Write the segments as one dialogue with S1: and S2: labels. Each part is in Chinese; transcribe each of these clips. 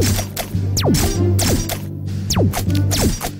S1: Thank you.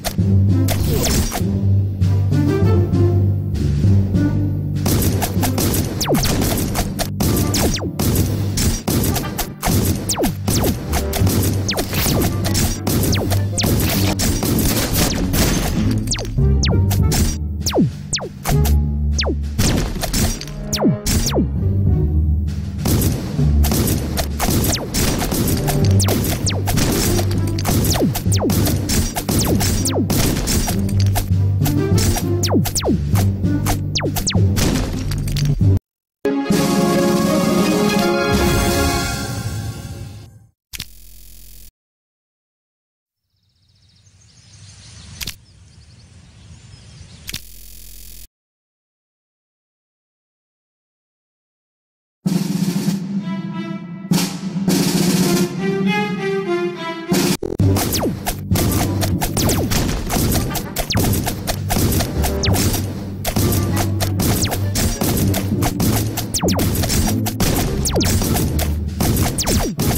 S1: you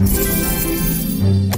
S1: Thank you.